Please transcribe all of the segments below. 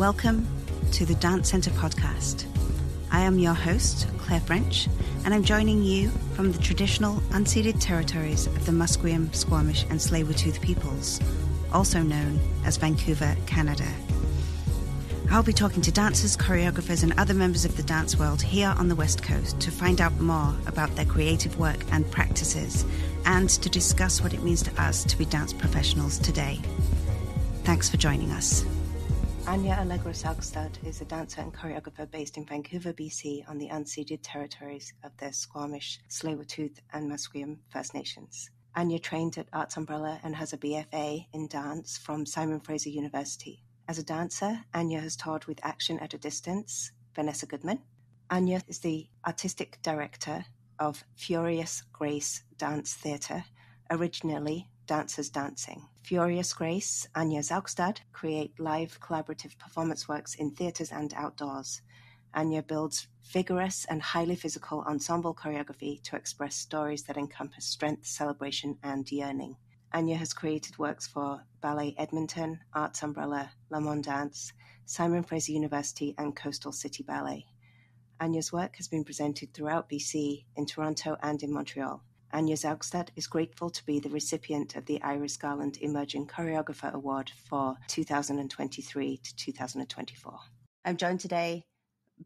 Welcome to the Dance Centre podcast. I am your host, Claire French, and I'm joining you from the traditional unceded territories of the Musqueam, Squamish, and Tsleil-Waututh peoples, also known as Vancouver, Canada. I'll be talking to dancers, choreographers, and other members of the dance world here on the West Coast to find out more about their creative work and practices, and to discuss what it means to us to be dance professionals today. Thanks for joining us. Anya Allegra Saugstad is a dancer and choreographer based in Vancouver, BC, on the unceded territories of the Squamish, Tsleil-Waututh, and Musqueam First Nations. Anya trained at Arts Umbrella and has a BFA in dance from Simon Fraser University. As a dancer, Anya has taught with Action at a Distance, Vanessa Goodman. Anya is the artistic director of Furious Grace Dance Theatre, originally Dancers Dancing. Furious Grace, Anya Saugstad create live collaborative performance works in theatres and outdoors. Anya builds vigorous and highly physical ensemble choreography to express stories that encompass strength, celebration, and yearning. Anya has created works for Ballet Edmonton, Arts Umbrella, Lamondance, Simon Fraser University, and Coastal City Ballet. Anya's work has been presented throughout BC, in Toronto, and in Montreal. Anya Saugstad is grateful to be the recipient of the Iris Garland Emerging Choreographer Award for 2023 to 2024. I'm joined today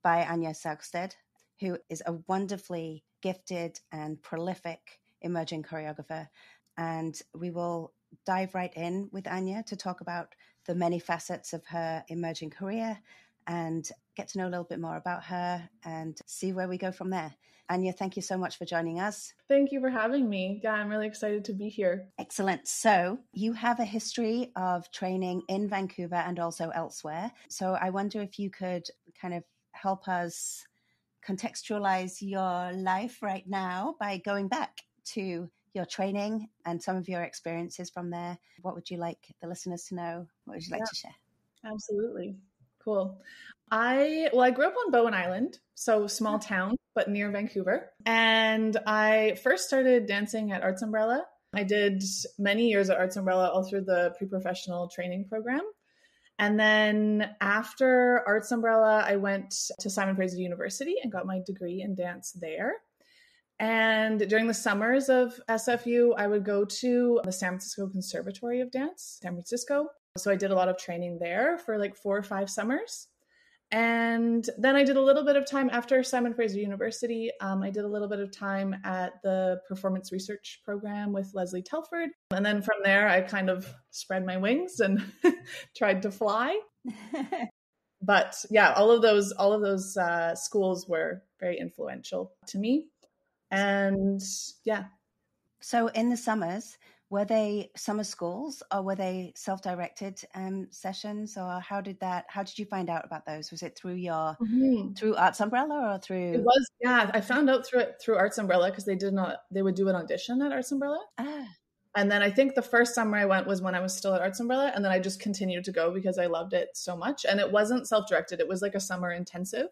by Anya Saugstad, who is a wonderfully gifted and prolific emerging choreographer and we will dive right in with Anya to talk about the many facets of her emerging career and get to know a little bit more about her and see where we go from there. Anya, thank you so much for joining us. Thank you for having me. Yeah, I'm really excited to be here. Excellent. So, you have a history of training in Vancouver and also elsewhere. So, I wonder if you could kind of help us contextualize your life right now by going back to your training and some of your experiences from there. What would you like the listeners to know? What would you like yeah, to share? Absolutely. Cool. I well, I grew up on Bowen Island, so small hmm. town, but near Vancouver. And I first started dancing at Arts Umbrella. I did many years at Arts Umbrella all through the pre-professional training program. And then after Arts Umbrella, I went to Simon Fraser University and got my degree in dance there. And during the summers of SFU, I would go to the San Francisco Conservatory of Dance, San Francisco. So I did a lot of training there for like four or five summers. And then I did a little bit of time after Simon Fraser University. Um, I did a little bit of time at the performance research program with Lesley Telford. And then from there, I kind of spread my wings and tried to fly. but yeah, all of those, all of those uh, schools were very influential to me and yeah. So in the summers, were they summer schools or were they self-directed um, sessions or how did that how did you find out about those was it through your mm-hmm. through arts umbrella or through it was yeah i found out through it through arts umbrella because they did not they would do an audition at arts umbrella ah. and then i think the first summer i went was when i was still at arts umbrella and then i just continued to go because i loved it so much and it wasn't self-directed it was like a summer intensive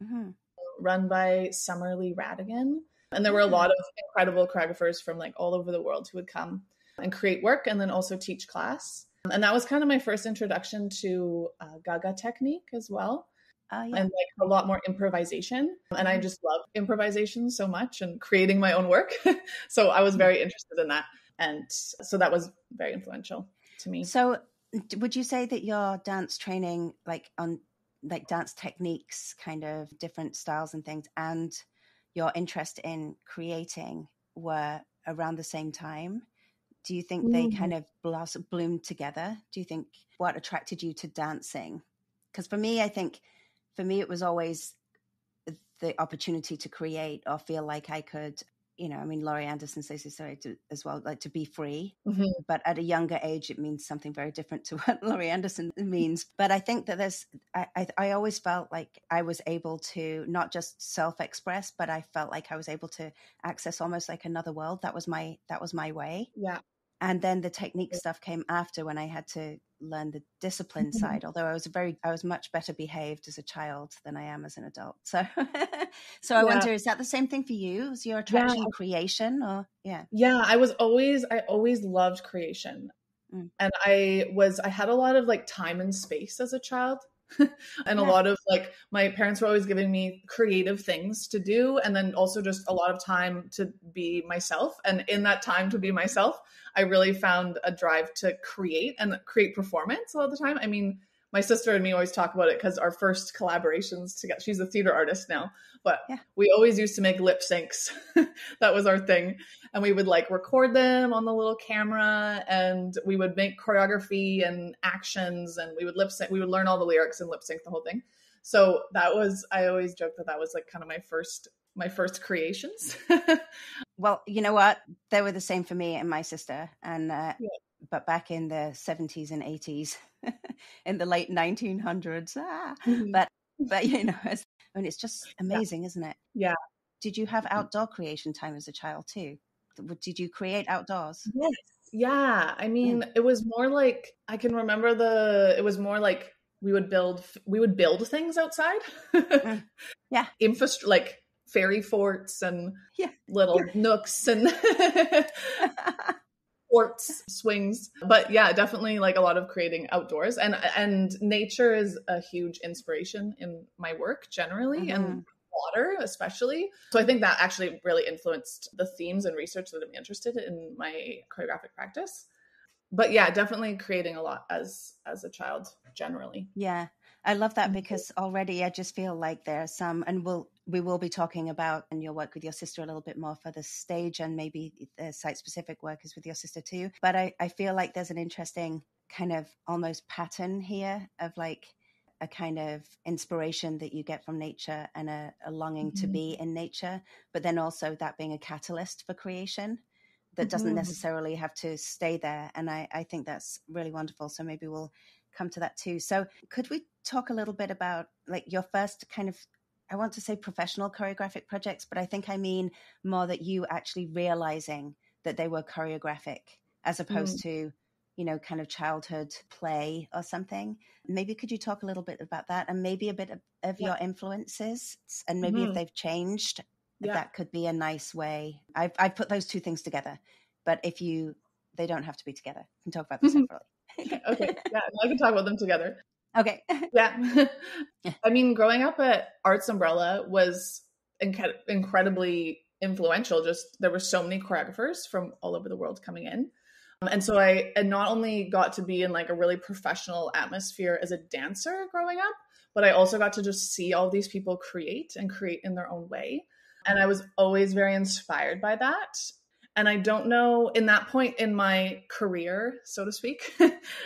mm-hmm. run by Summer Lee Rhatigan and there were a lot of incredible choreographers from like all over the world who would come and create work and then also teach class. And that was kind of my first introduction to uh, Gaga technique as well. Uh, yeah. And like a lot more improvisation. And I mm-hmm. just love improvisation so much and creating my own work. so I was mm-hmm. very interested in that. And so that was very influential to me. So would you say that your dance training, like on like dance techniques, kind of different styles and things, and your interest in creating were around the same time? Do you think mm. they kind of blossom, bloomed together? Do you think what attracted you to dancing? Because for me, I think for me, it was always the opportunity to create or feel like I could you know, I mean, Laurie Anderson says this as well, like to be free. Mm-hmm. But at a younger age, it means something very different to what Laurie Anderson means. But I think that there's, I, I, I always felt like I was able to not just self-express, but I felt like I was able to access almost like another world. That was my, that was my way. Yeah and then the technique stuff came after when i had to learn the discipline mm-hmm. side although i was a very i was much better behaved as a child than i am as an adult so so i yeah. wonder is that the same thing for you is your attraction yeah. creation or yeah yeah i was always i always loved creation mm. and i was i had a lot of like time and space as a child and yeah. a lot of like my parents were always giving me creative things to do and then also just a lot of time to be myself and in that time to be myself i really found a drive to create and create performance all the time i mean my sister and me always talk about it because our first collaborations together she's a theater artist now but yeah. we always used to make lip syncs. That was our thing. And we would like record them on the little camera and we would make choreography and actions and we would lip sync we would learn all the lyrics and lip sync the whole thing. So that was i always joke that that was like kind of my first my first creations. Well you know what? They were the same for me and my sister and uh, yeah. but back in the 70s and 80s in the late 1900s ah. mm-hmm. but but you know I mean it's just amazing yeah. isn't it yeah did you have outdoor creation time as a child too did you create outdoors yes yeah i mean it was more like i can remember the it was more like we would build we would build things outside mm. yeah infrastructure like fairy forts and yeah. little nooks and sports swings. But yeah definitely like a lot of creating outdoors. And and nature is a huge inspiration in my work generally mm-hmm. and water especially. So i think that actually really influenced the themes and research that i'm interested in my choreographic practice. But yeah definitely creating a lot as as a child generally. Yeah I love that because already I just feel like there are some, and we'll we will be talking about and your work with your sister a little bit more for the stage and maybe the site specific work is with your sister too. But I, I feel like there's an interesting kind of almost pattern here of like a kind of inspiration that you get from nature and a, a longing mm-hmm. to be in nature, but then also that being a catalyst for creation that doesn't mm-hmm. necessarily have to stay there. And I, I think that's really wonderful. So maybe we'll come to that too. So could we talk a little bit about like your first kind of I want to say professional choreographic projects, but I think I mean more that you actually realizing that they were choreographic as opposed mm. to, you know, kind of childhood play or something. Maybe could you talk a little bit about that and maybe a bit of, of yeah. your influences and maybe mm-hmm. if they've changed, yeah. that could be a nice way. I've, I've put those two things together, but if you, they don't have to be together. You can talk about them separately. okay. Yeah, I can talk about them together. Okay. yeah. I mean, growing up at Arts Umbrella was inc- incredibly influential. Just there were so many choreographers from all over the world coming in. Um, and so I and not only got to be in like a really professional atmosphere as a dancer growing up, but I also got to just see all these people create and create in their own way. And I was always very inspired by that. And I don't know, in that point in my career, so to speak,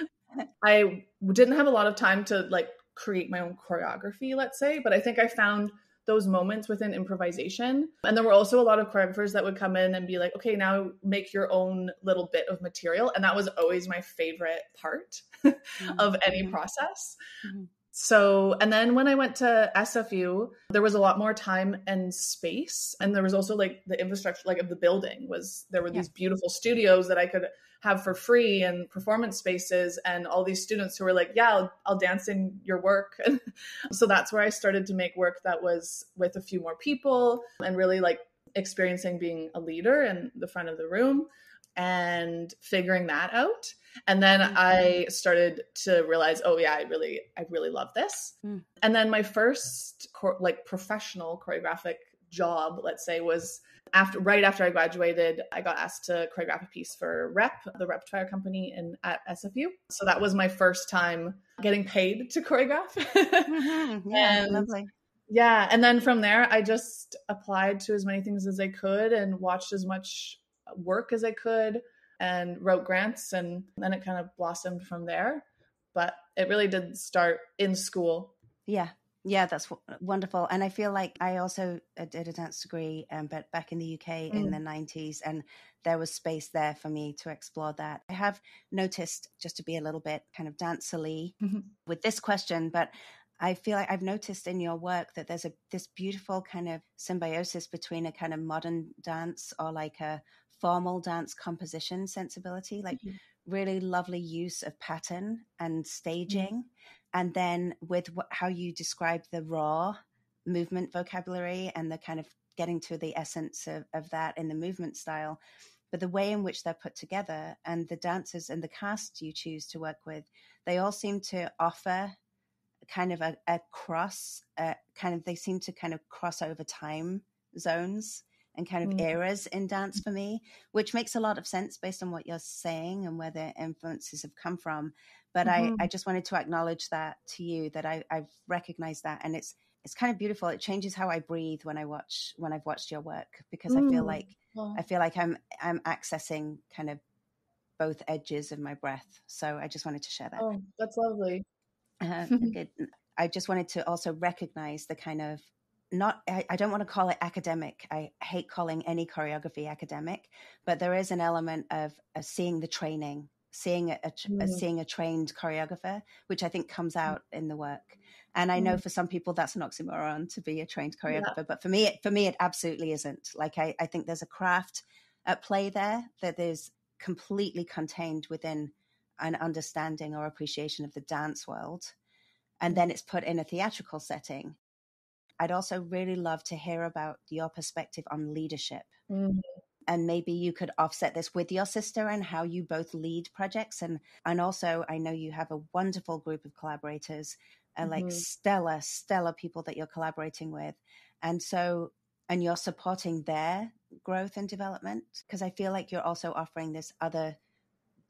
I didn't have a lot of time to like create my own choreography, let's say, but I think I found those moments within improvisation. And there were also a lot of choreographers that would come in and be like, okay, now make your own little bit of material. And that was always my favorite part mm-hmm. of any mm-hmm. process. Mm-hmm. So, and then when I went to SFU, there was a lot more time and space. And there was also like the infrastructure, like of the building was, there were yeah. these beautiful studios that I could have for free and performance spaces and all these students who were like, yeah, I'll, I'll dance in your work. And so that's where I started to make work that was with a few more people and really like experiencing being a leader in the front of the room and figuring that out and then mm-hmm. i started to realize oh yeah i really i really love this mm. and then my first like professional choreographic job let's say was after right after i graduated i got asked to choreograph a piece for rep the repertoire company in at sfu so that was my first time getting paid to choreograph mm-hmm. yeah and lovely yeah and then from there i just applied to as many things as i could and watched as much work as I could and wrote grants and then it kind of blossomed from there. But it really did start in school. Yeah. Yeah, that's w- wonderful. And I feel like I also uh, did a dance degree, um, but back in the UK mm. in the 90s, and there was space there for me to explore that. I have noticed, just to be a little bit kind of dancerly mm-hmm. with this question, but I feel like I've noticed in your work that there's a this beautiful kind of symbiosis between a kind of modern dance or like a formal dance composition sensibility, like mm-hmm. really lovely use of pattern and staging. Mm-hmm. And then with how you describe the raw movement vocabulary and the kind of getting to the essence of, of that in the movement style. But the way in which they're put together and the dancers and the cast you choose to work with, they all seem to offer kind of a, a cross, uh, kind of they seem to kind of cross over time zones and kind of mm. eras in dance for me, which makes a lot of sense based on what you're saying and where the influences have come from. But mm-hmm. I, I just wanted to acknowledge that to you that I, I've recognized that and it's it's kind of beautiful. It changes how I breathe when I watch when I've watched your work because mm. I feel mm. like I feel like I'm I'm accessing kind of both edges of my breath. So I just wanted to share that. Oh, that's lovely. Uh, I just wanted to also recognize the kind of not I, I, don't want to call it academic i hate calling any choreography academic but there is an element of, of seeing the training seeing a, a, mm. seeing a trained choreographer which i think comes mm. out in the work and i know mm. for some people that's an oxymoron to be a trained choreographer yeah. but for me it, for me it absolutely isn't like I, I think there's a craft at play there that is completely contained within an understanding or appreciation of the dance world and then it's put in a theatrical setting I'd also really love to hear about your perspective on leadership. Mm-hmm. And maybe you could offset this with your sister and how you both lead projects. And, and also, I know you have a wonderful group of collaborators, uh, mm-hmm. like stellar, stellar people that you're collaborating with. And so, and you're supporting their growth and development. Because I feel like you're also offering this other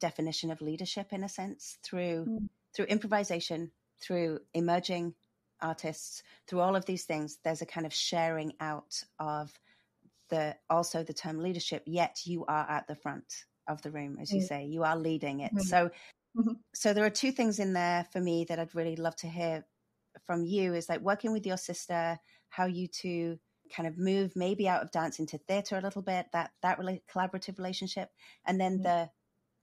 definition of leadership in a sense through mm. through improvisation through emerging artists through all of these things there's a kind of sharing out of the also the term leadership yet you are at the front of the room as you mm. say you are leading it mm-hmm. so mm-hmm. so there are two things in there for me that i'd really love to hear from you is like working with your sister how you two kind of move maybe out of dance into theater a little bit that that really collaborative relationship and then mm-hmm. the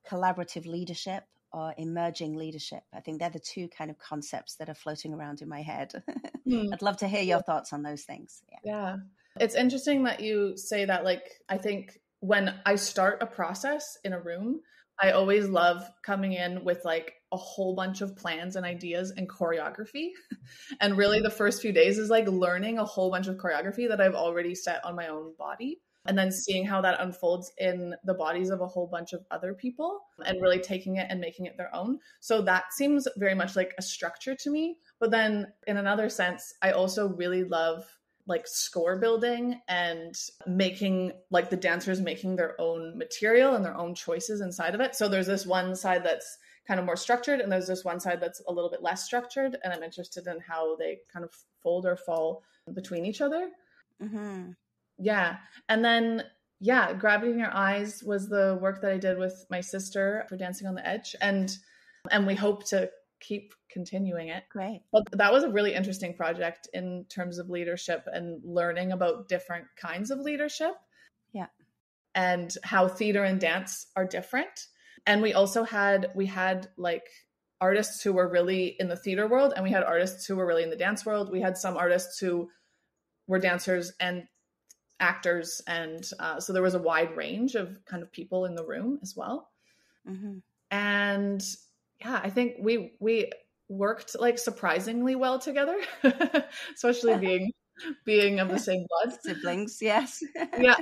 collaborative leadership or emerging leadership. I think they're the two kind of concepts that are floating around in my head. Mm. I'd love to hear your thoughts on those things. Yeah. yeah. It's interesting that you say that. Like, I think when I start a process in a room, I always love coming in with like a whole bunch of plans and ideas and choreography. and really, the first few days is like learning a whole bunch of choreography that I've already set on my own body and then seeing how that unfolds in the bodies of a whole bunch of other people and really taking it and making it their own. So that seems very much like a structure to me. But then in another sense, I also really love like score building and making like the dancers making their own material and their own choices inside of it. So there's this one side that's kind of more structured and there's this one side that's a little bit less structured and I'm interested in how they kind of fold or fall between each other. Mm-hmm yeah. And then yeah gravity in your eyes was the work that i did with my sister for dancing on the edge and and we hope to keep continuing it. Great. But that was a really interesting project in terms of leadership and learning about different kinds of leadership. Yeah. And how theater and dance are different. And we also had we had like artists who were really in the theater world and we had artists who were really in the dance world. We had some artists who were dancers and actors and uh, so there was a wide range of kind of people in the room as well. Mm-hmm. and yeah i think we we worked like surprisingly well together especially being being of the same blood. Siblings yes. Yeah.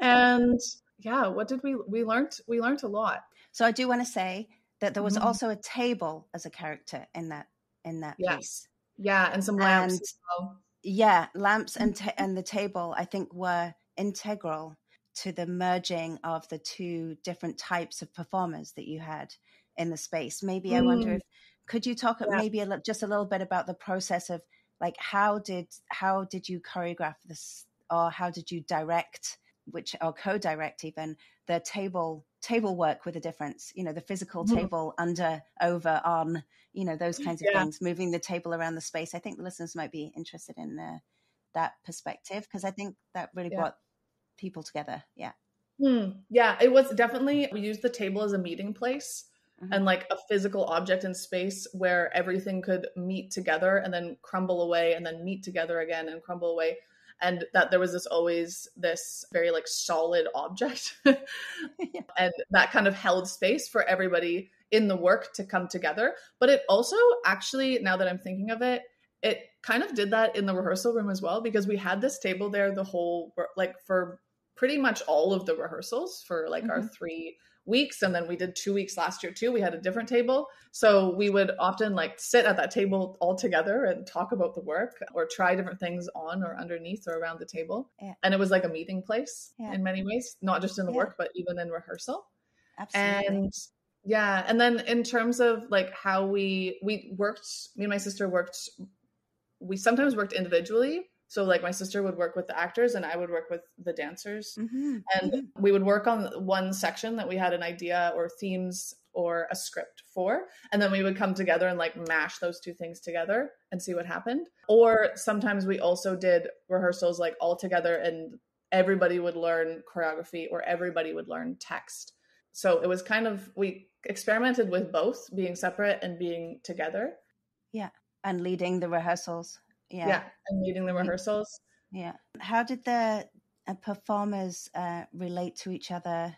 And yeah what did we we learned we learned a lot. So i do want to say that there was mm-hmm. also a table as a character in that in that yes. piece. Yeah and some lamps and, well yeah lamps and ta- and the table i think were integral to the merging of the two different types of performers that you had in the space maybe mm. i wonder mm. if could you talk yeah. maybe a, just a little bit about the process of like how did how did you choreograph this or how did you direct which or co-direct even the table table work with a difference you know the physical mm-hmm. table under over on you know those kinds of yeah. things moving the table around the space i think the listeners might be interested in uh, that perspective because i think that really yeah. brought people together yeah hmm. yeah it was definitely we used the table as a meeting place mm-hmm. and like a physical object in space where everything could meet together and then crumble away and then meet together again and crumble away and that there was this always this very like solid object yeah. and that kind of held space for everybody in the work to come together but it also actually now that i'm thinking of it it kind of did that in the rehearsal room as well because we had this table there the whole like for pretty much all of the rehearsals for like mm-hmm. our three weeks and then we did two weeks last year too we had a different table so we would often like sit at that table all together and talk about the work or try different things on or underneath or around the table Yeah. and it was like a meeting place Yeah. in many ways not just in the Yeah. work but even in rehearsal Absolutely. and yeah and then in terms of like how we we worked me and my sister worked we sometimes worked individually so like my sister would work with the actors and i would work with the dancers Mhm, and mhm. we would work on one section that we had an idea or themes or a script for and then we would come together and like mash those two things together and see what happened or sometimes we also did rehearsals like all together and everybody would learn choreography or everybody would learn text so it was kind of we experimented with both being separate and being together yeah and leading the rehearsals. Yeah, Yeah. and leading the rehearsals Yeah. How did the uh, performers uh, relate to each other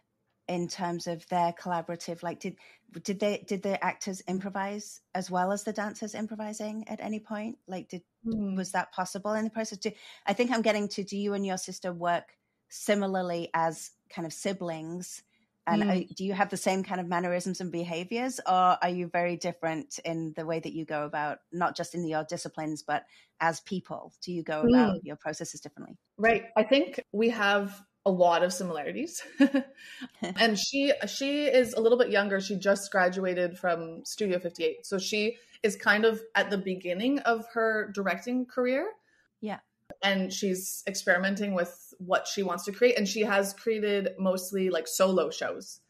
in terms of their collaborative? Like, did did they did the actors improvise as well as the dancers improvising at any point? Like, did Hmm. was that possible in the process? Do, I think I'm getting to. Do you and your sister work similarly as kind of siblings? And Mm. are- do you have the same kind of mannerisms and behaviors, or are you very different in the way that you go about not just in your disciplines, but as people? Do you go about your processes differently? Right. I think we have a lot of similarities. and she she is a little bit younger. She just graduated from Studio 58. So she is kind of at the beginning of her directing career. Yeah. And she's experimenting with what she wants to create and she has created mostly like solo shows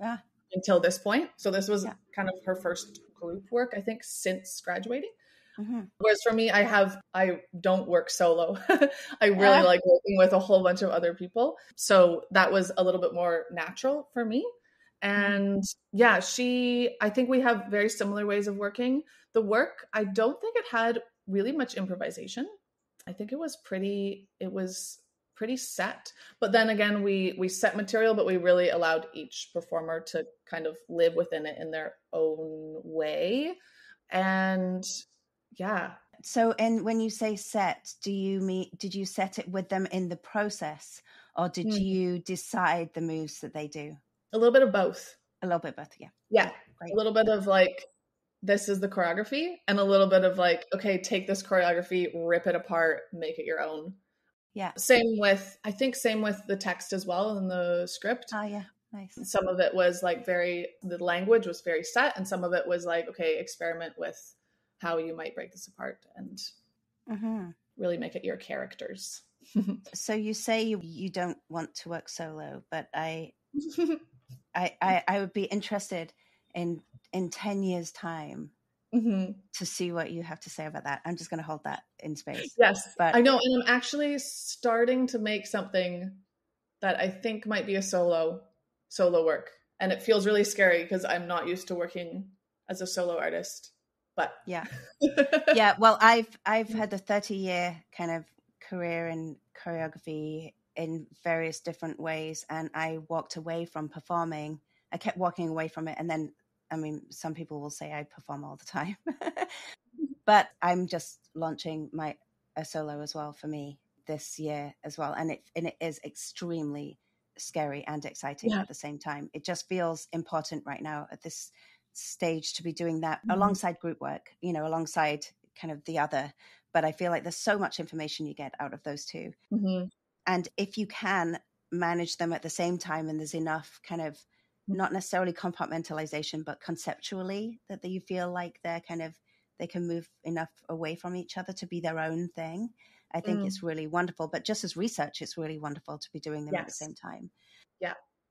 Ah. until this point. So this was Yeah. kind of her first group work I think since graduating. Mhm. Whereas for me, I have I don't work solo. I really Ah. like working with a whole bunch of other people. So that was a little bit more natural for me. And yeah, she I think we have very similar ways of working. The work, I don't think it had really much improvisation. I think it was pretty it was pretty set. But then again, we we set material, but we really allowed each performer to kind of live within it in their own way. And yeah, So, and when you say set, do you mean did you set it with them in the process, or did Mhm. you decide the moves that they do? a little bit of both. A little bit both, yeah. Yeah, Great. a little bit of like this is the choreography and a little bit of like okay take this choreography rip it apart make it your own Yeah. same with i think same with the text as well in the script Oh, yeah. Nice. some of it was like very the language was very set and some of it was like okay experiment with how you might break this apart and hmm really make it your characters So you say you, you don't want to work solo, but I, I, I, I would be interested in in ten years' time Mhm. to see what you have to say about that. I'm just going to hold that in space. yes But- i know and i'm actually starting to make something that i think might be a solo solo work and it feels really scary because i'm not used to working as a solo artist but Yeah. yeah well i've i've had a 30 year kind of career in choreography in various different ways and i walked away from performing i kept walking away from it and then i mean some people will say i perform all the time but i'm just launching my a solo as well for me this year as well and it and it is extremely scary and exciting Yeah. at the same time it just feels important right now at this stage to be doing that Mhm. alongside group work you know alongside kind of the other but i feel like there's so much information you get out of those two Mhm. and if you can manage them at the same time and there's enough kind of not necessarily compartmentalization but conceptually that you feel like they're kind of they can move enough away from each other to be their own thing i think Mm. it's really wonderful but just as research it's really wonderful to be doing them at the same time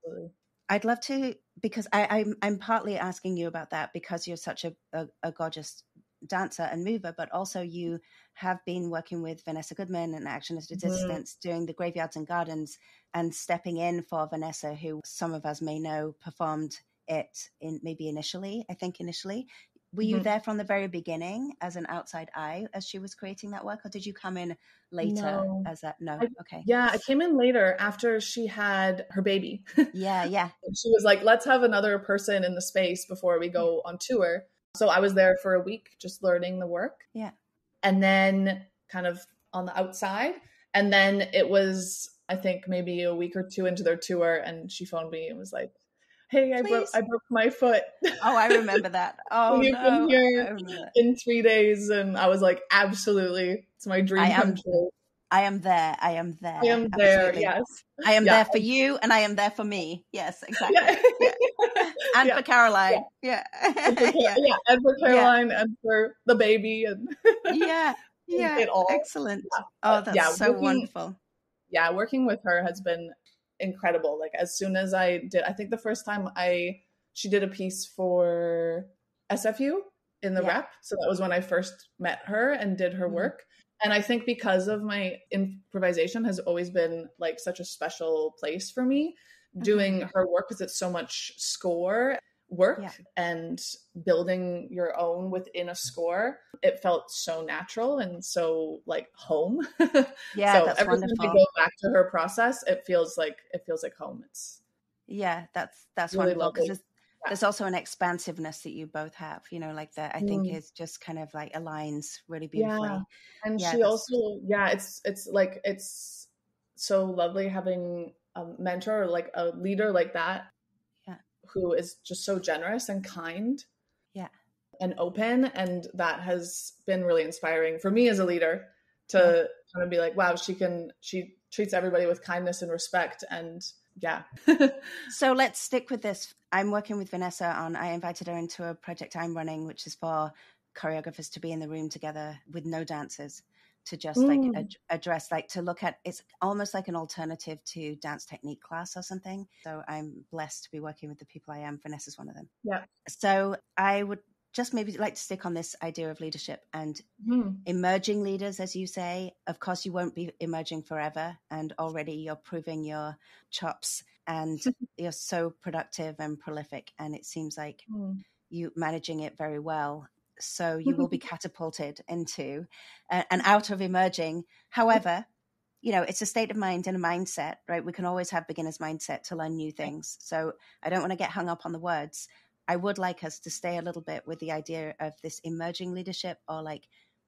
Absolutely. I'd love to because I, I'm I'm partly asking you about that because you're such a, a, a gorgeous dancer and mover, but also you have been working with Vanessa Goodman and Action as Mhm. Distance doing the Graveyards and Gardens and stepping in for Vanessa, who some of us may know performed it in maybe initially, I think initially. Were you Mhm. there from the very beginning as an outside eye as she was creating that work, or did you come in later No. as that? No, I- okay, yeah i came in later after she had her baby yeah, yeah, she was like, let's have another person in the space before we go on tour. So I was there for a week just learning the work. Yeah. And then kind of on the outside. And then it was, I think, maybe a week or two into their tour. And she phoned me and was like, hey, I broke I broke my foot. Oh, I remember that. Oh, you no. come here in three days, and I was like, absolutely, it's my dream I come am, true. I am there. I am there. I am there. Absolutely. Yes, I am Yeah. there for you, and I am there for me. Yes, exactly. yeah. And Yeah. for Caroline. Yeah. And for yeah. yeah, and for Caroline, and for the baby, and Yeah. Yeah. it all. Excellent. Oh, that's so working- wonderful. yeah, working with her has been incredible. Like as soon as I did, I think the first time I she did a piece for SFU in the rep, so that was when I first met her and did her Mhm. work. And I think because of my improvisation has always been like such a special place for me, uh-huh. doing her work because it's so much score work Yeah. and building your own within a score. It felt so natural and so like home. Yeah, so every time I go back to her process, it feels like it feels like home. It's Yeah, that's that's Really wonderful because. There's, also an expansiveness that you both have. You know, like that. I think Mm. is just kind of like aligns really beautifully. yeah, and Yeah, she that's- also yeah, it's it's like it's so lovely having a mentor or like a leader like that, Yeah. who is just so generous and kind, Yeah. and open, and that has been really inspiring for me as a leader to kind of be like, wow, she can she treats everybody with kindness and respect, and yeah, So let's stick with this. I'm working with Vanessa on. I invited her into a project I'm running, which is for choreographers to be in the room together with no dancers to just like Mm. ad- address like to look at it's almost like an alternative to dance technique class or something so i'm blessed to be working with the people i am vanessa's one of them Yeah. so i would just maybe like to stick on this idea of leadership and Mhm. emerging leaders, as you say. Of course, you won't be emerging forever, and already you're proving your chops, and you're so productive and prolific. And it seems like Mm. you managing it very well. So you will be catapulted into uh, and out of emerging. However, you know, it's a state of mind and a mindset, right? We can always have beginner's mindset to learn new things. So I don't want to get hung up on the words. I would like us to stay a little bit with the idea of this emerging leadership or like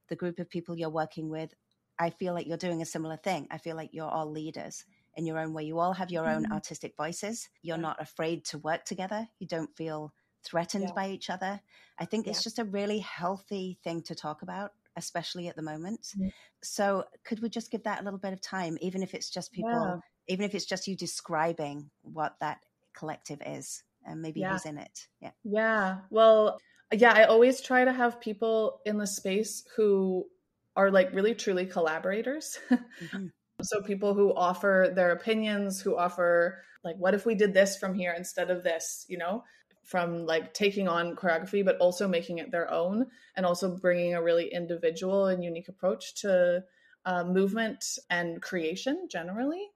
the group of people you're working with. I feel like you're doing a similar thing. I feel like you're all leaders in your own way. You all have your own Mhm. artistic voices. You're not afraid to work together. You don't feel threatened Yeah. by each other. I think it's just a really healthy thing to talk about, especially at the moment. Mhm. So, could we just give that a little bit of time, even if it's just people, Yeah. even if it's just you describing what that collective is and maybe Yeah. who's in it? Yeah. Yeah. Well, yeah, I always try to have people in the space who are like really truly collaborators. Mhm. So people who offer their opinions, who offer like what if we did this from here instead of this, you know? From like taking on choreography but also making it their own and also bringing a really individual and unique approach to uh, movement and creation generally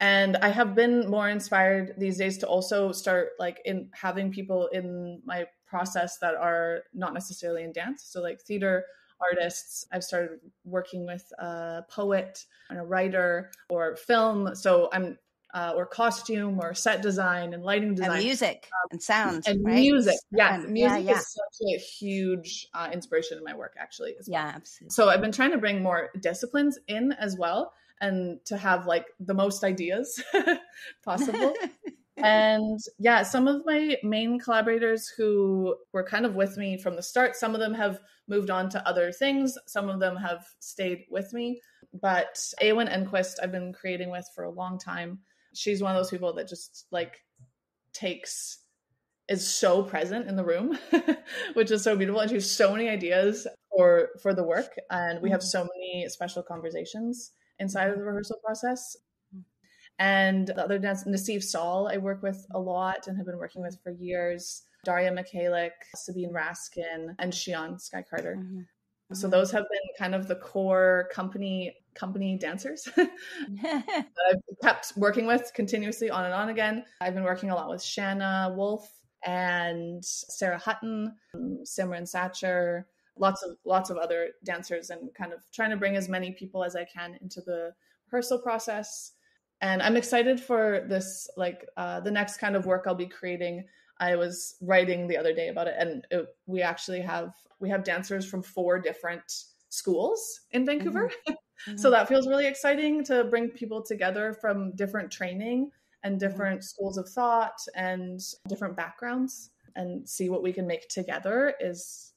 and i have been more inspired these days to also start like in having people in my process that are not necessarily in dance so like theater artists i've started working with a poet and a writer or film so i'm uh, or costume or set design and lighting design And music and sound. and right? music yeah And- music yeah, is such a huge uh, inspiration in my work actually as well yeah, absolutely. so I've been trying to bring more disciplines in as well and to have like the most ideas possible. and yeah, some of my main collaborators who were kind of with me from the start, some of them have moved on to other things, some of them have stayed with me. But Awen Enquist, I've been creating with for a long time. She's one of those people that just like takes is so present in the room, which is so beautiful. And she has so many ideas for for the work, and we have mm-hmm. so many special conversations inside of the rehearsal process. And the other dance, Nassif Saul, I work with a lot and have been working with for years. Daria Mikhailik, Sabine Raskin, and Shion Sky Carter. Mhm. So Mhm. those have been kind of the core company company dancers that I've kept working with continuously on and on again. I've been working a lot with Shanna Wolf and Sarah Hutton, Simran Satcher, lots of lots of other dancers, and kind of trying to bring as many people as I can into the rehearsal process. And I'm excited for this, like uh, the next kind of work I'll be creating. I was writing the other day about it, and it, we actually have we have dancers from four different schools in Vancouver. Mm-hmm. Mm-hmm. so that feels really exciting to bring people together from different training and different mm-hmm. schools of thought and different backgrounds and see what we can make together is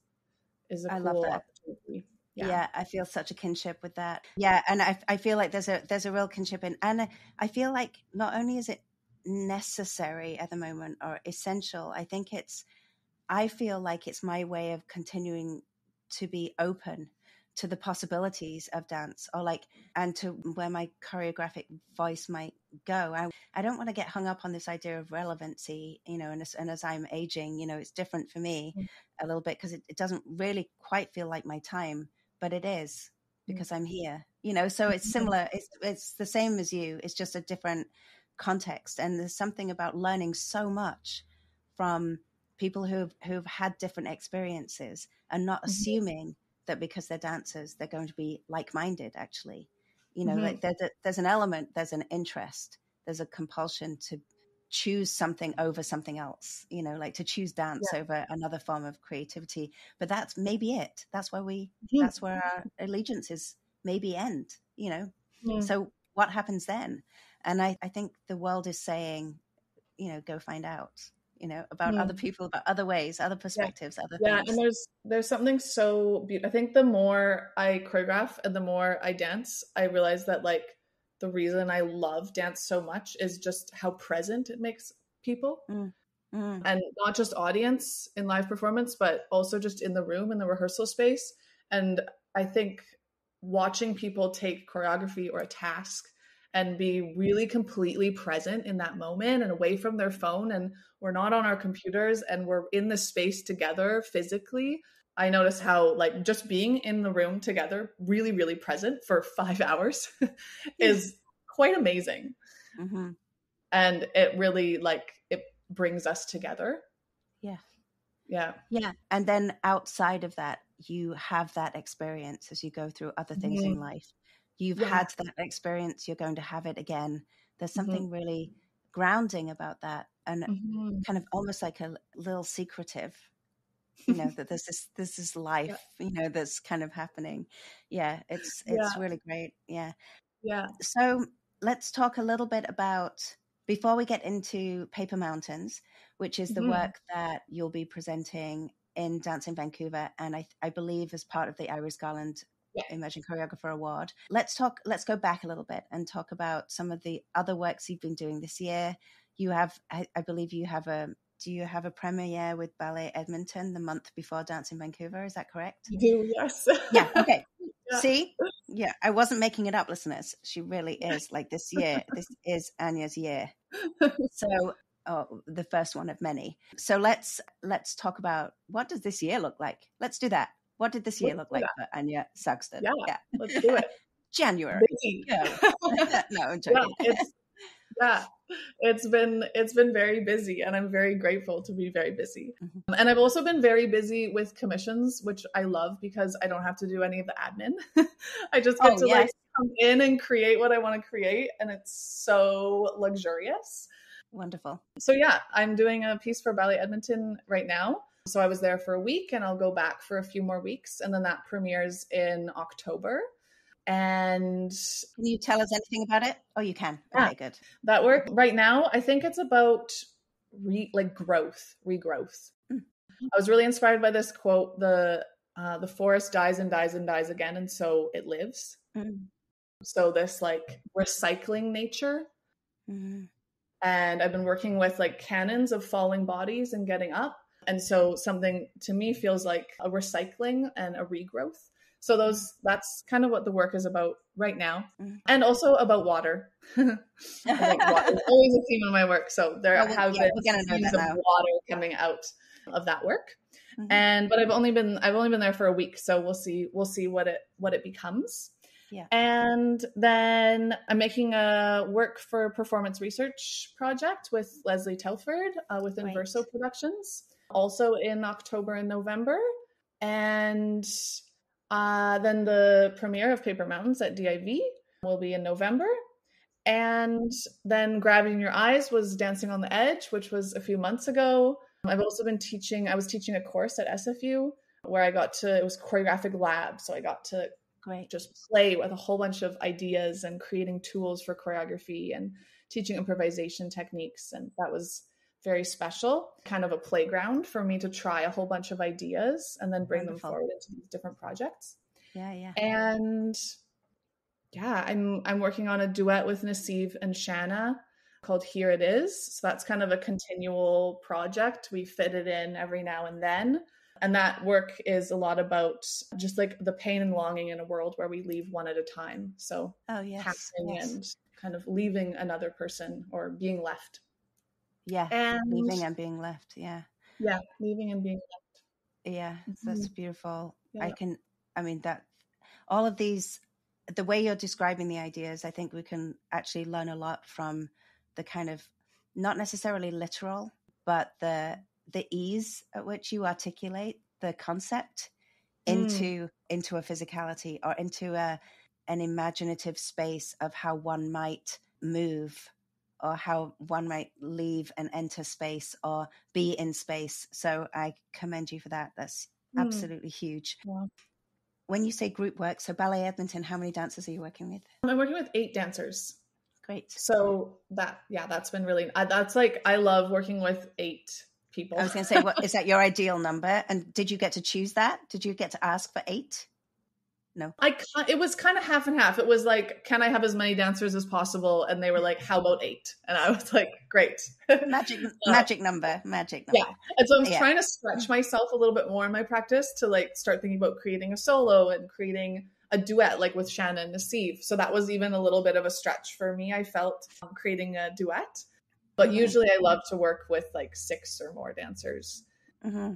is a I cool love that. opportunity. Yeah. Yeah. I feel such a kinship with that. Yeah, and I I feel like there's a there's a real kinship in, and I feel like not only is it necessary at the moment or essential, I think it's I feel like it's my way of continuing to be open to the possibilities of dance or like and to where my choreographic voice might go i, I don't want to get hung up on this idea of relevancy you know and as, and as i'm aging you know it's different for me Mm. a little bit because it, it doesn't really quite feel like my time but it is Mm. because i'm here you know so it's Mhm. similar it's it's the same as you it's just a different context and there's something about learning so much from people who've who've had different experiences and not Mhm. assuming that because they're dancers they're going to be like-minded actually you know Mhm. like there's, a, there's an element there's an interest there's a compulsion to choose something over something else you know like to choose dance over another form of creativity but that's maybe it that's where we Mhm. that's where our allegiances maybe end you know Mm. so what happens then and I, I think the world is saying you know go find out you know about Mm. other people about other ways other perspectives other yeah things and there's there's something so beautiful i think the more i choreograph and the more i dance i realize that like the reason i love dance so much is just how present it makes people Mm. and not just audience in live performance but also just in the room in the rehearsal space and i think watching people take choreography or a task and be really completely present in that moment and away from their phone and we're not on our computers and we're in the space together physically i notice how like just being in the room together really really present for five hours is quite amazing hmm and it really like it brings us together Yeah. yeah Yeah. And then outside of that, you have that experience as you go through other things in life. You've Yeah. had that experience, you're going to have it again. There's Mhm. something really grounding about that and Mhm. kind of almost like a little secretive. You know, that this this is life, you know, that's kind of happening. Yeah, it's it's Yeah. really great. Yeah. yeah So let's talk a little bit about before we get into Paper Mountains, which is the Mhm. work that you'll be presenting in Dance in Vancouver, and I, I believe as part of the Iris Garland Yeah. Emerging Choreographer Award. Let's talk. Let's go back a little bit and talk about some of the other works you've been doing this year. You have, I, I believe, you have a. Do you have a premiere year with Ballet Edmonton the month before Dance in Vancouver? Is that correct? Do yes Yeah. Okay. Yeah. See, yeah, I wasn't making it up, listeners. She really is like this year. this is Anya's year. So, oh, the first one of many. So let's let's talk about what does this year look like. Let's do that. What did this year Let's look like for Anya Saugstad? Yeah. yeah. let's do it January. Busy. No, I'm yeah joking. it's yeah it's been it's been very busy and i'm very grateful to be very busy Mhm. and i've also been very busy with commissions which i love because i don't have to do any of the admin i just get Oh, to yes. like come in and create what i want to create and it's so luxurious Wonderful. so yeah i'm doing a piece for ballet edmonton right now so i was there for a week and i'll go back for a few more weeks and then that premieres in october and Can you tell us anything about it? Oh, you can. Yeah. Okay, good. that work right now i think it's about re like growth regrowth Mm. i was really inspired by this quote the uh, the forest dies and dies and dies again and so it lives Mm. so this like recycling nature Mhm. and i've been working with like cannons of falling bodies and getting up and so something to me feels like a recycling and a regrowth so those that's kind of what the work is about right now Mhm. and also about water water always a theme in my work. So there Oh, have yeah, been gonna know themes that of now. water coming out of that work. Mhm. And but I've only been I've only been there for a week, so we'll see we'll see what it what it becomes. Yeah. And then I'm making a work for performance research project with Lesley Telford uh. Inverso Productions, also in October and November. And uh, then the premiere of Paper Mountains at DIV will be in November. And then Grabbing Your Eyes was Dancing on the Edge, which was a few months ago. I've also been teaching, I was teaching a course at SFU where I got to, it was choreographic lab. So I got to Great. just play with a whole bunch of ideas and creating tools for choreography and teaching improvisation techniques. And that was very special, kind of a playground for me to try a whole bunch of ideas and then bring Wonderful. them forward into these different projects. Yeah, yeah. And yeah, I'm I'm working on a duet with Nasiv and Shanna called Here It Is. So that's kind of a continual project. We fit it in every now and then. And that work is a lot about just like the pain and longing in a world where we leave one at a time. So Oh, yes. passing yes. and kind of leaving another person or being left. Yeah. And Leaving and being left. Yeah. yeah, leaving and being left. Yeah. That's beautiful. I can, I mean, that all of these, the way you're describing the ideas, I think we can actually learn a lot from the kind of not necessarily literal, but the the ease at which you articulate the concept Mm. into into a physicality or into a an imaginative space of how one might move or how one might leave and enter space or be in space so i commend you for that that's Mm. absolutely huge Wow. when you say group work so ballet edmonton how many dancers are you working with I'm working with eight dancers. great So that yeah, that's been really that's like I love working with eight people. i was going to say what is that your ideal number and did you get to choose that did you get to ask for eight no I it was kind of half and half. It was like, can I have as many dancers as possible? And they were like, how about eight? And I was like, great. magic magic number magic number Yeah. And so I'm Yeah. trying to stretch myself a little bit more in my practice to like start thinking about creating a solo and creating a duet like with Shannon and Nasiv. So that was even a little bit of a stretch for me. I felt um, creating a duet. But Mhm. usually I love to work with like six or more dancers. hmm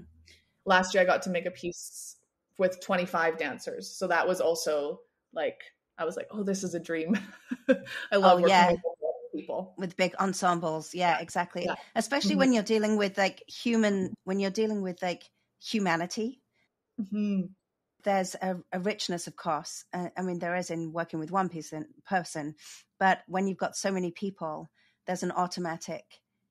Last year I got to make a piece with 25 dancers. So that was also like I was like, oh, this is a dream. I love Oh, working yeah. with people. with big ensembles yeah exactly Yeah. especially Mhm. when you're dealing with like human when you're dealing with like humanity Mhm. there's a, a richness of course uh, i mean there is in working with one person but when you've got so many people there's an automatic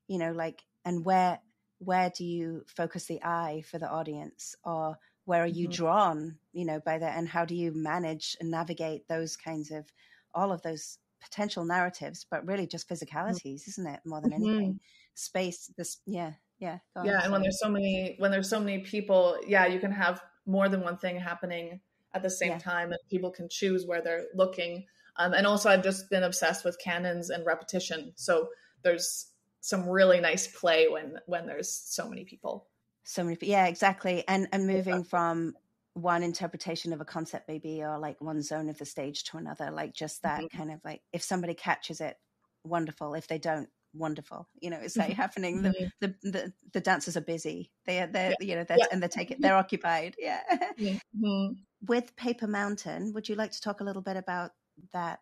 you know like and where where do you focus the eye for the audience or where are you Mhm. drawn you know by that and how do you manage and navigate those kinds of all of those potential narratives but really just physicalities isn't it more than anything? Space this yeah yeah on, yeah and when there's so many when there's so many people yeah you can have more than one thing happening at the same Yeah. time and people can choose where they're looking um, and also i've just been obsessed with canons and repetition so there's some really nice play when when there's so many people so many yeah exactly and and moving from one interpretation of a concept maybe or like one zone of the stage to another like just that Mhm. kind of like if somebody catches it wonderful if they don't wonderful you know it's like Mhm. happening the, Mhm. the the the dancers are busy they are they're you know they're, Yeah. and they're taking they're occupied yeah. With paper mountain would you like to talk a little bit about that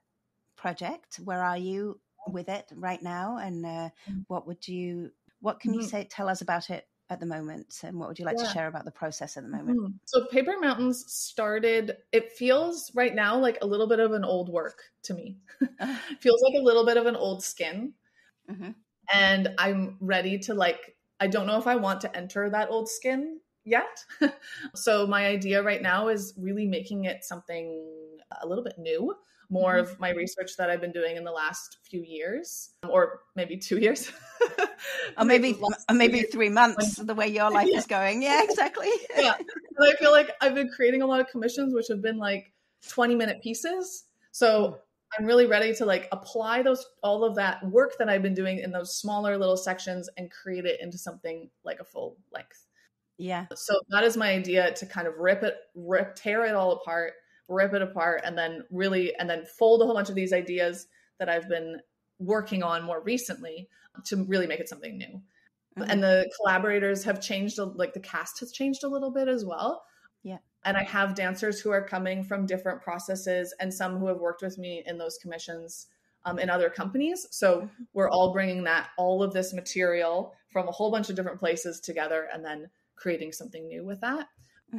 project? Where are you with it right now? And uh, what would you what can you say tell us about it at the moment and what would you like to share about the process at the moment Mhm. So Paper Mountains started, it feels right now like a little bit of an old work to me. feels like a little bit of an old skin. Mhm. And I'm ready to like, I don't know if I want to enter that old skin yet. so my idea right now is really making it something a little bit new. More Mhm. of my research that I've been doing in the last few years, or maybe two years, or maybe or maybe three months the way your life Yeah. is going yeah exactly yeah. And I feel like I've been creating a lot of commissions which have been like 20 minute pieces. So I'm really ready to like apply those all of that work that I've been doing in those smaller little sections and create it into something like a full length. yeah So that is my idea to kind of rip it, rip, tear it all apart, rip it apart, and then really, and then fold a whole bunch of these ideas that I've been working on more recently to really make it something new Mhm. and the collaborators have changed like the cast has changed a little bit as well Yeah. and i have dancers who are coming from different processes and some who have worked with me in those commissions um, in other companies so Mhm. we're all bringing that all of this material from a whole bunch of different places together and then creating something new with that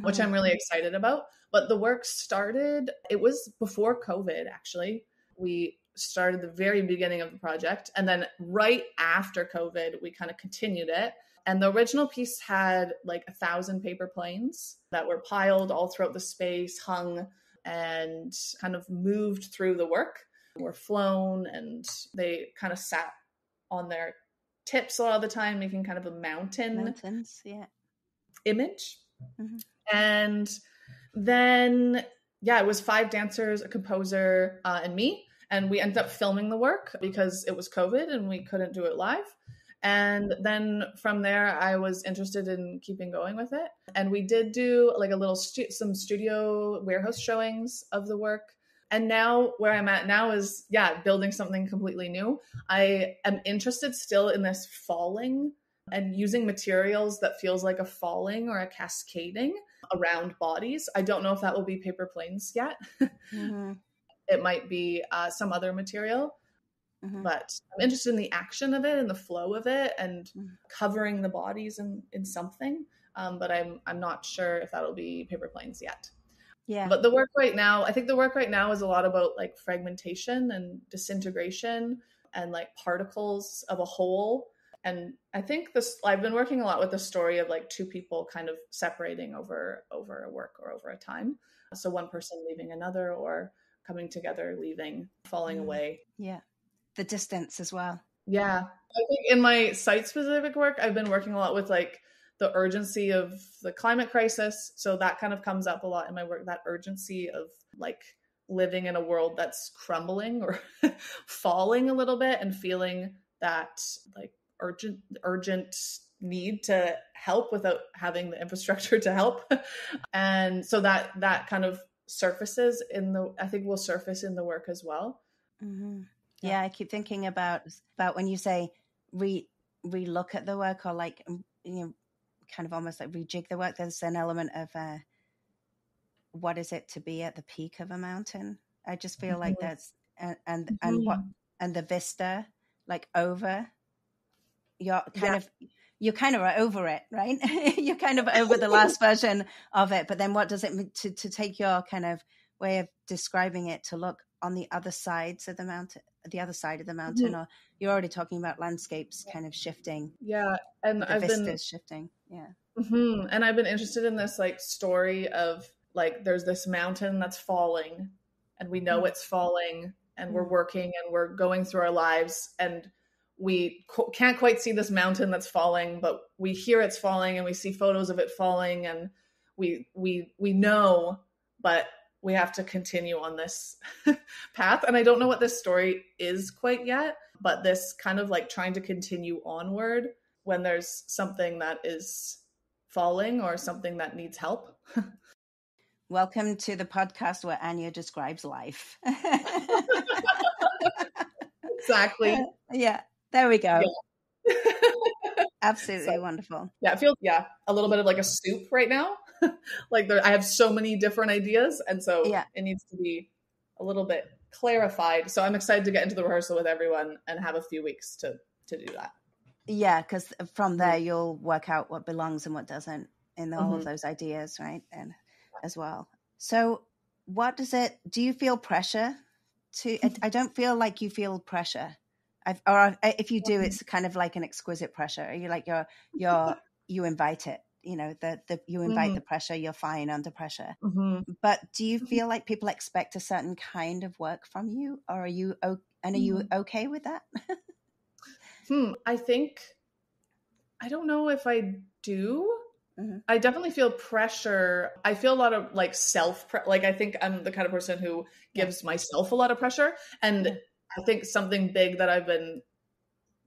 which Mhm. i'm really excited about but the work started it was before covid actually we started the very beginning of the project and then right after covid we kind of continued it and the original piece had like a thousand paper planes that were piled all throughout the space hung and kind of moved through the work. Were flown and they kind of sat on their tips a lot of the time, making kind of a mountain Mountains, yeah. image. Mhm. And then, yeah, it was five dancers, a composer, uh, and me. And we ended up filming the work because it was COVID and we couldn't do it live. And then from there, I was interested in keeping going with it. And we did do like a little stu- some studio warehouse showings of the work. And now, where I'm at now is, yeah, building something completely new. I am interested still in this falling and using materials that feels like a falling or a cascading around bodies. I don't know if that will be paper planes yet. Mhm, it might be uh, some other material, mhm. but I'm interested in the action of it and the flow of it and Mhm. covering the bodies in, in something. Um, but I'm I'm not sure if that'll be paper planes yet. Yeah. But the work right now, I think the work right now is a lot about like fragmentation and disintegration and like particles of a whole. And I think this I've been working a lot with the story of like two people kind of separating over over a work or over a time. So one person leaving another or coming together, leaving, falling Mm. away. yeah. The distance as well. Yeah. I think in my site specific work, I've been working a lot with like the urgency of the climate crisis. So that kind of comes up a lot in my work, that urgency of like living in a world that's crumbling or falling a little bit and feeling that like urgent urgent need to help without having the infrastructure to help. and so that that kind of surfaces in the I think will surface in the work as well. hmm Yeah. Yeah. I keep thinking about about when you say re relook at the work or like um, you know kind of almost like rejig the work. There's an element of uh, what is it to be at the peak of a mountain? I just feel like Mhm. that's and and, and what and the vista like over. You're kind Yeah. of you're kind of are over it, right? you're kind of over the last version of it. But then what does it mean to, to take your kind of way of describing it to look on the other sides of the mountain, the other side of the mountain, or you're already talking about landscapes kind of shifting, Yeah. And I've vistas been shifting. Yeah. hmm And I've been interested in this like story of like there's this mountain that's falling, and we know Mm. it's falling, and we're Mm. working and we're going through our lives, and we co- can't quite see this mountain that's falling, but we hear it's falling, and we see photos of it falling, and we we we know, but we have to continue on this path. And I don't know what this story is quite yet, but this kind of like trying to continue onward when there's something that is falling or something that needs help. Welcome to the podcast where Anya describes life. exactly. yeah, there we go. Yeah. Absolutely So- wonderful. yeah, it feels yeah, a little bit of like a soup right now. like there I have so many different ideas and so Yeah. it needs to be a little bit clarified. So I'm excited to get into the rehearsal with everyone and have a few weeks to to do that. Yeah, because from there you'll work out what belongs and what doesn't in all of Mhm. those ideas, right? And as well. So, what does it? Do you feel pressure? To I don't feel like you feel pressure. I've, or if you do, it's kind of like an exquisite pressure. You like you're you're you invite it. You know, the the you invite Mhm. the pressure. You're fine under pressure. Mm-hmm. But do you feel like people expect a certain kind of work from you, or are you and are you okay with that? Hmm. I think I don't know if I do. Mhm. I definitely feel pressure. I feel a lot of like self pre- like I think I'm the kind of person who Yeah. gives myself a lot of pressure and Yeah. I think something big that I've been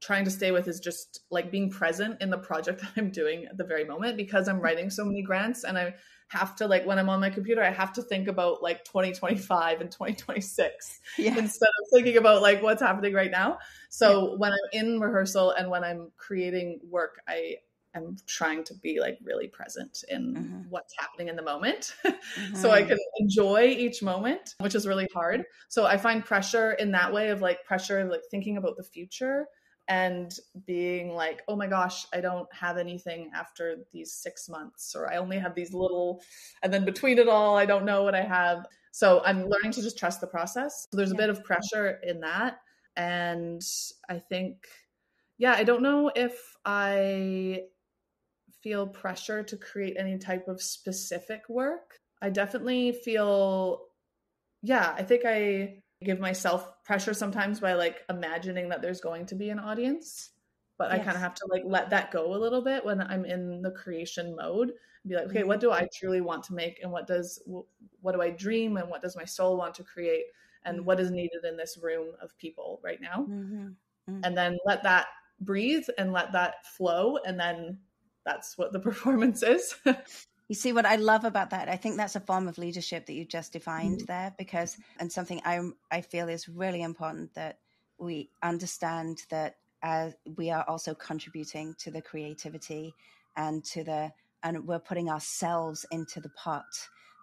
trying to stay with is just like being present in the project that I'm doing at the very moment because I'm writing so many grants and I have to like when I'm on my computer I have to think about like 2025 and 2026 yeah. instead of thinking about like what's happening right now. So when I'm in rehearsal and when I'm creating work, I am trying to be like really present in Mhm. what's happening in the moment so I Mhm. can enjoy each moment, which is really hard. So I find pressure in that way of like pressure like thinking about the future and being like, oh my gosh, I don't have anything after these six months, or I only have these little, and then between it all, I don't know what I have. So I'm learning to just trust the process. So there's a bit of pressure in that. And I think, yeah, I don't know if I feel pressure to create any type of specific work. I definitely feel yeah, I think I give myself pressure sometimes by like imagining that there's going to be an audience, but yes. I kind of have to like let that go a little bit when I'm in the creation mode. Be like, okay, what mm-hmm. do I truly want to make, and what does what do I dream, and what does my soul want to create, and mm-hmm. what is needed in this room of people right now, mm-hmm. Mm-hmm. and then let that breathe and let that flow, and then that's what the performance is. You see what I love about that? I think that's a form of leadership that you just defined mm-hmm. there because and something I I feel is really important that we understand that uh, we are also contributing to the creativity and to the and we're putting ourselves into the pot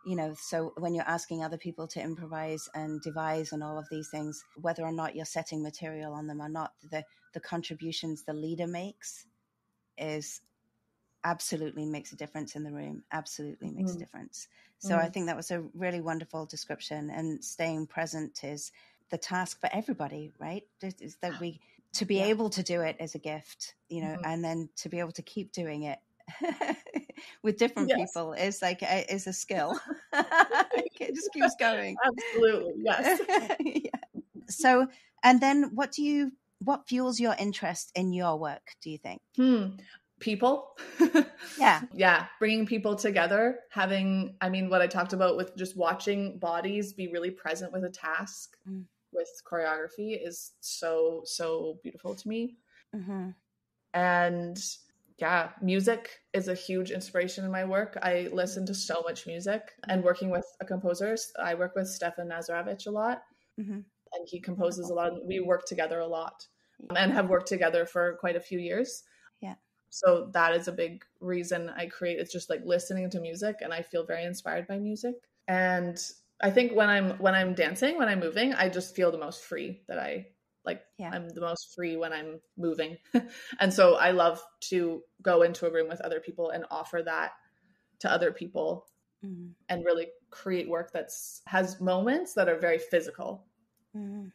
you know so when you're asking other people to improvise and devise and all of these things whether or not you're setting material on them or not the the contributions the leader makes is absolutely makes a difference in the room absolutely makes mm. a difference so mm. i think that was a really wonderful description and staying present is the task for everybody right is that we to be yeah. able to do it as a gift you know mm-hmm. and then to be able to keep doing it with different yes. people is like a, is a skill it just keeps going absolutely yes yeah. so and then what do you what fuels your interest in your work do you think hmm people. yeah. Yeah. Bringing people together, having, I mean, what I talked about with just watching bodies be really present with a task mm. with choreography is so, so beautiful to me. Mm-hmm. And yeah, music is a huge inspiration in my work. I listen to so much music and working with a composer, I work with Stefan Nazarevich a lot. Mm-hmm. And he composes a lot. We work together a lot and have worked together for quite a few years so that is a big reason i create it's just like listening to music and i feel very inspired by music and i think when i'm when i'm dancing when i'm moving i just feel the most free that i like yeah. i'm the most free when i'm moving and so i love to go into a room with other people and offer that to other people mm-hmm. and really create work that's has moments that are very physical mm-hmm.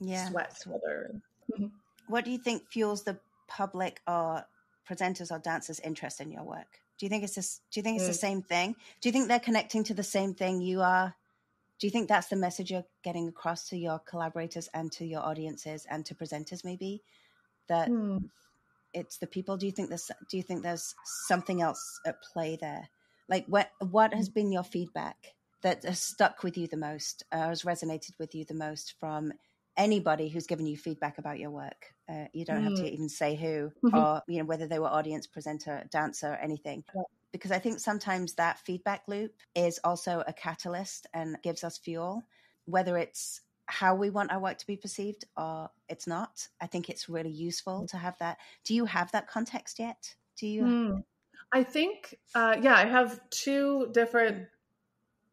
yeah sweat weather what do you think fuels the public or presenters or dancers interest in your work? Do you think it's this, do you think it's mm. the same thing? Do you think they're connecting to the same thing you are? Do you think that's the message you're getting across to your collaborators and to your audiences and to presenters maybe? That mm. it's the people. Do you think there's do you think there's something else at play there? Like what what has hmm. been your feedback that has stuck with you the most, uh, has resonated with you the most from anybody who's given you feedback about your work. Uh, you don't mm. have to mm. even say who mm-hmm. or you know whether they were audience, presenter, dancer, anything. Yeah. Because I think sometimes that feedback loop is also a catalyst and gives us fuel, whether it's how we want our work to be perceived or it's not. I think it's really useful to have that. Do you have that context yet? Do you? Mm. I think, uh, yeah, I have two different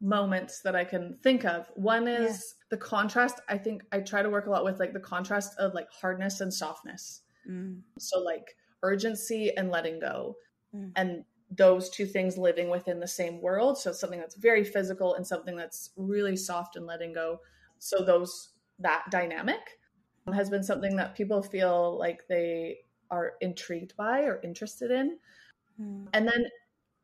moments that I can think of. One is yeah. the contrast. I think I try to work a lot with like the contrast of like hardness and softness. Mm. So like urgency and letting go. Mm. And those two things living within the same world. So something that's very physical and something that's really soft and letting go. So those that dynamic has been something that people feel like they are intrigued by or interested in. Mm. And then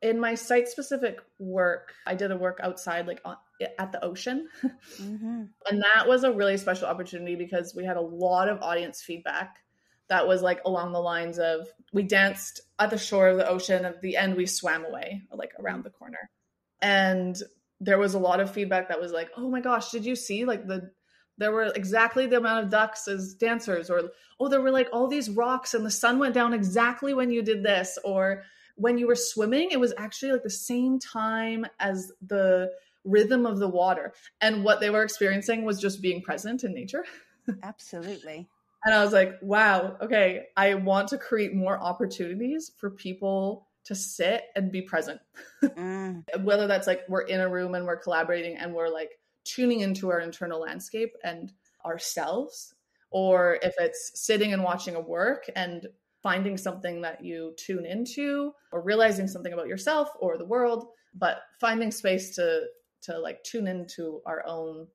in my site specific work, I did a work outside, like on, at the ocean. Mm-hmm. and that was a really special opportunity because we had a lot of audience feedback that was like along the lines of we danced at the shore of the ocean. At the end, we swam away, like around the corner. And there was a lot of feedback that was like, oh my gosh, did you see like the there were exactly the amount of ducks as dancers or oh there were like all these rocks and the sun went down exactly when you did this or when you were swimming, it was actually like the same time as the rhythm of the water. And what they were experiencing was just being present in nature. Absolutely. and I was like, wow, okay, I want to create more opportunities for people to sit and be present. mm. Whether that's like we're in a room and we're collaborating and we're like tuning into our internal landscape and ourselves, or if it's sitting and watching a work and finding something that you tune into or realizing something about yourself or the world but finding space to to like tune into our own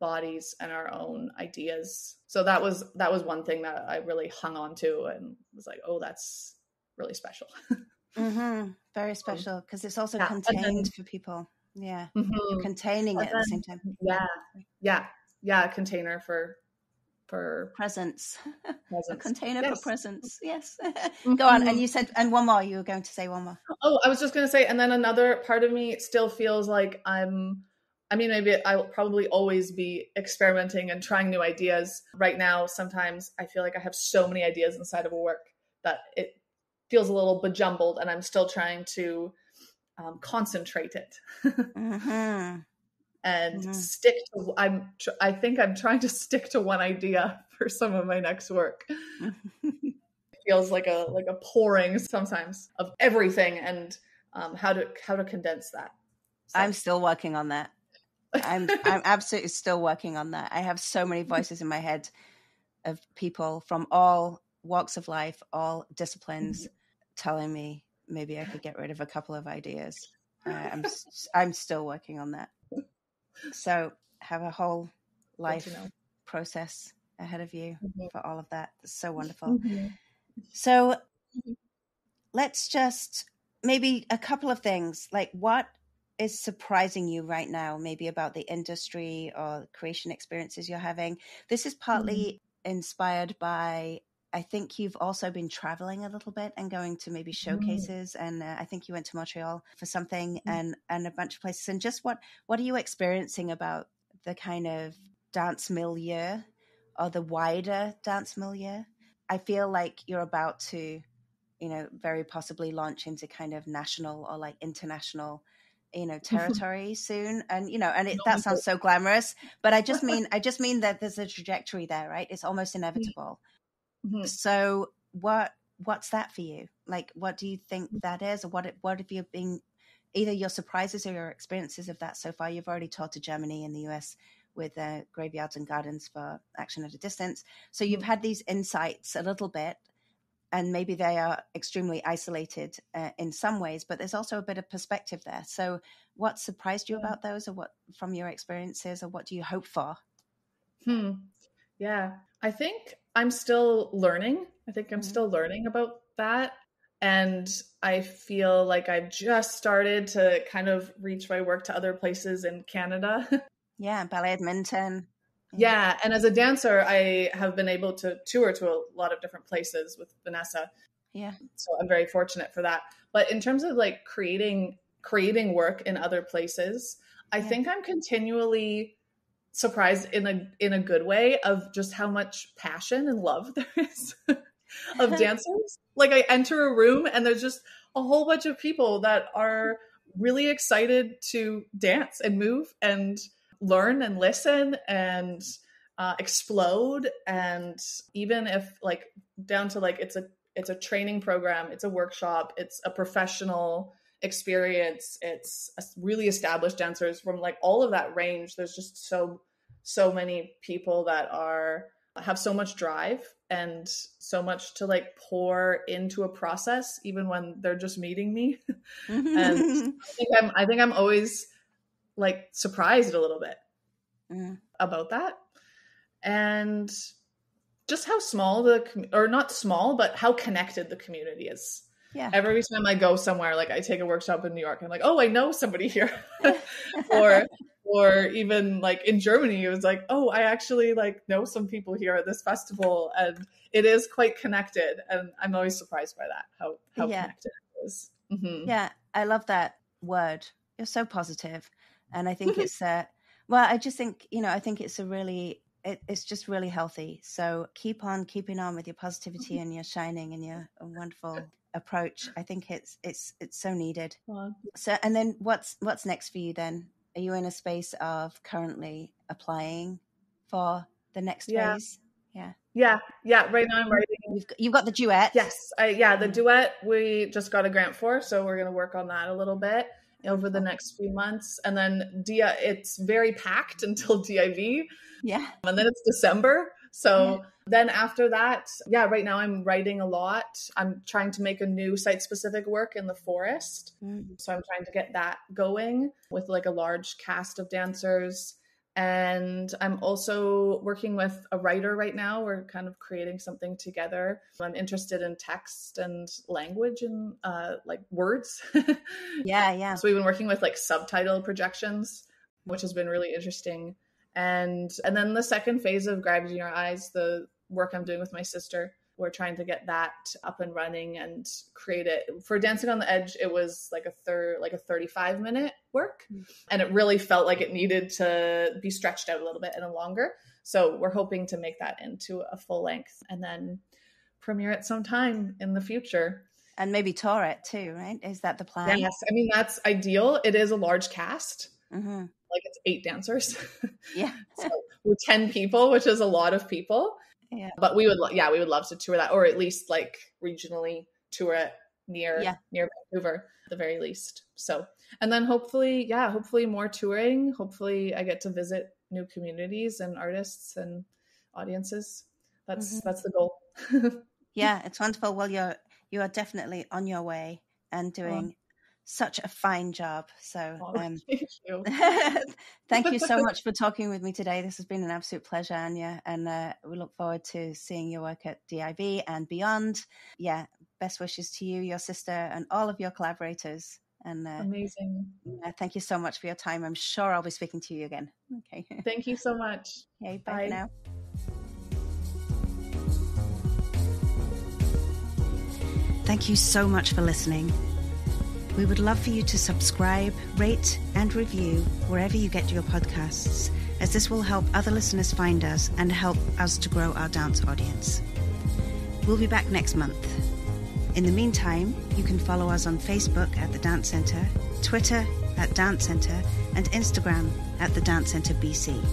bodies and our own ideas so that was that was one thing that i really hung on to and was like oh that's really special mm-hmm. very special because it's also yeah. contained then, for people Yeah. Mm-hmm. Containing it then, at the same time. Yeah. Yeah. Yeah. Container for for presents. presents. a container yes. for presents. Yes. mm-hmm. Go on. And you said and one more. You were going to say one more. Oh, I was just gonna say, and then another part of me still feels like I'm I mean, maybe I'll probably always be experimenting and trying new ideas. Right now, sometimes I feel like I have so many ideas inside of a work that it feels a little bejumbled, and I'm still trying to um, concentrate it mm-hmm. And mm-hmm. stick to. I'm. I think I'm trying to stick to one idea for some of my next work. it feels like a like a pouring sometimes of everything, and um, how to how to condense that. So. I'm still working on that. I'm I'm absolutely still working on that. I have so many voices in my head of people from all walks of life, all disciplines, mm-hmm. telling me maybe I could get rid of a couple of ideas. Uh, I'm I'm still working on that. So have a whole life you know. process ahead of you mm-hmm. for all of that. It's so wonderful. Mm-hmm. So mm-hmm. let's just maybe a couple of things like what is surprising you right now, maybe about the industry or creation experiences you're having? This is partly mm-hmm. inspired by. I think you've also been traveling a little bit and going to maybe mm-hmm. showcases, mm-hmm. and uh, I think you went to Montreal for something, mm-hmm. and and a bunch of places. And just what what are you experiencing about the kind of dance milieu or the wider dance milieu? I feel like you're about to, you know, very possibly launch into kind of national or like international you know territory soon and you know and it, that sounds so glamorous but i just mean i just mean that there's a trajectory there right it's almost inevitable mm-hmm. so what what's that for you? Like what do you think mm. that is? Or what what have you been either your surprises or your experiences of that so far? You've already taught to germany and the us with uh, graveyards and gardens for action at a distance. So you've mm-hmm. had these insights a little bit and maybe they are extremely isolated uh, in some ways but there's also a bit of perspective there. So what surprised you about those or what from your experiences or what do you hope for? Hmm. Yeah. I think i'm still learning. I think i'm mm-hmm. still learning about that. And i feel like i've just started to kind of reach my work to other places in canada. Yeah ballet edmonton yeah and as a dancer i have been able to tour to a lot of different places with vanessa. Yeah. So i'm very fortunate for that. But in terms of like creating creating work in other places i yeah. think i'm continually surprised in a in a good way of just how much passion and love there is of dancers. Like i enter a room and there's just a whole bunch of people that are really excited to dance and move and learn and listen and uh, explode. And even if like down to like it's a it's a training program it's a workshop it's a professional experience it's really established dancers from like all of that range. There's just so so many people that are have so much drive and so much to like pour into a process even when they're just meeting me. And I think I'm I think I'm always like surprised a little bit mm. about that. And just how small the or not small but how connected the community is yeah every time i go somewhere like i take a workshop in new york i'm like oh i know somebody here or or even like in germany it was like oh i actually like know some people here at this festival and it is quite connected and i'm always surprised by that how how yeah. connected it is mm-hmm. yeah i love that word you're so positive and i think it's uh well, I just think, you know, I think it's a really, it, it's just really healthy. So keep on keeping on with your positivity mm-hmm. and your shining and your wonderful approach. I think it's, it's, it's so needed. So, and then what's, what's next for you then? Are you in a space of currently applying for the next yeah. phase? Yeah. Yeah. Yeah. Right now I'm writing. You've got, you've got the duet. Yes. I, yeah. The mm. duet we just got a grant for. So we're going to work on that a little bit over the next few months. And then Dia, it's very packed until DIV. Yeah. And then it's December. So yeah. then after that, yeah, right now I'm writing a lot. I'm trying to make a new site specific work in the forest. Mm. So I'm trying to get that going with like a large cast of dancers. And I'm also working with a writer right now. We're kind of creating something together. I'm interested in text and language and uh, like words. yeah, yeah. So we've been working with like subtitle projections, which has been really interesting. And and then the second phase of Gravity in Your Eyes, the work I'm doing with my sister we're trying to get that up and running and create it. For dancing on the edge it was like a third like a 35 minute work mm. and it really felt like it needed to be stretched out a little bit and longer. So we're hoping to make that into a full length and then premiere it sometime in the future. And maybe tour it too right? Is that the plan? Yes i mean that's ideal. It is a large cast. Mm-hmm. like it's eight dancers. Yeah. So we're 10 people which is a lot of people yeah. But we would, yeah, we would love to tour that, or at least like regionally tour it near yeah. near Vancouver, at the very least. So, and then hopefully, yeah, hopefully more touring. Hopefully, I get to visit new communities and artists and audiences. That's mm-hmm. that's the goal. yeah, it's wonderful. Well, you're you are definitely on your way and doing such a fine job. So, oh, um, thank you. thank you so much for talking with me today. This has been an absolute pleasure, Anya, and uh, we look forward to seeing your work at DIV and beyond. Yeah, best wishes to you, your sister, and all of your collaborators. And uh, amazing. Uh, thank you so much for your time. I'm sure I'll be speaking to you again. Okay. Thank you so much. Okay, bye, bye. now. Thank you so much for listening. We would love for you to subscribe, rate, and review wherever you get your podcasts, as this will help other listeners find us and help us to grow our dance audience. We'll be back next month. In the meantime, you can follow us on Facebook at The Dance Centre, Twitter at Dance Centre, and Instagram at The Dance Centre BC.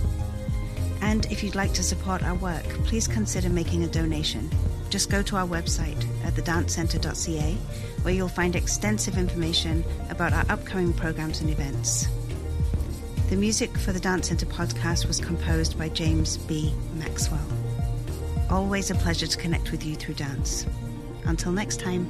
And if you'd like to support our work, please consider making a donation. Just go to our website at thedancecentre.ca where you'll find extensive information about our upcoming programs and events. The music for the Dance Centre podcast was composed by James B. Maxwell. Always a pleasure to connect with you through dance. Until next time.